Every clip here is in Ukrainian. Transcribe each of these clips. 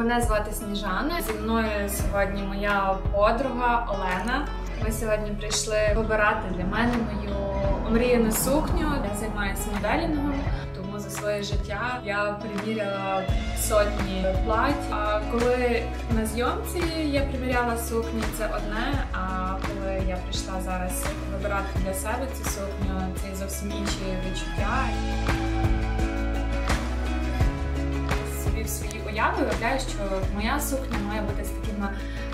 Мене звати Сніжана. Зі мною сьогодні моя подруга Олена. Ми сьогодні прийшли вибирати для мене мою омріяну сукню. Я займаюся моделінгом, тому за своє життя я приміряла сотні плать. А коли на зйомці я приміряла сукні, це одне. А коли я прийшла зараз вибирати для себе цю сукню, це зовсім інші відчуття. Собі уяви, уявляю, що моя сукня має бути з такими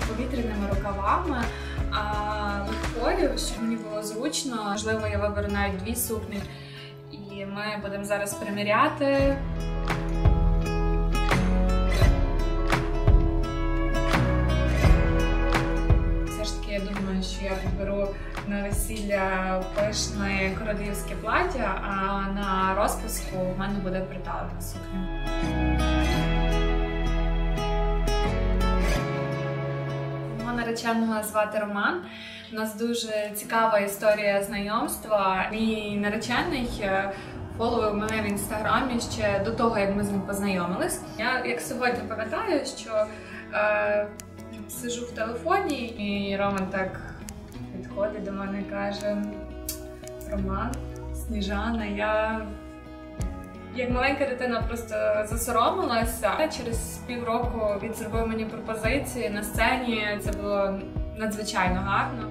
повітряними рукавами, легкою, щоб мені було зручно. Можливо, я виберу навіть дві сукні, і ми будемо зараз приміряти. Я думаю, що я підберу на весілля пишне королівське плаття, а на розписку в мене буде приталена сукня. Нареченого звати Роман. У нас дуже цікава історія знайомства. Мій наречений е, фоловив мене в інстаграмі ще до того, як ми з ним познайомились. Я як сьогодні пам'ятаю, що е, сижу в телефоні, і Роман так підходить до мене і каже: Роман, Сніжана, я як маленька дитина просто засоромилася. Через півроку він зробив мені пропозиції на сцені. Це було надзвичайно гарно.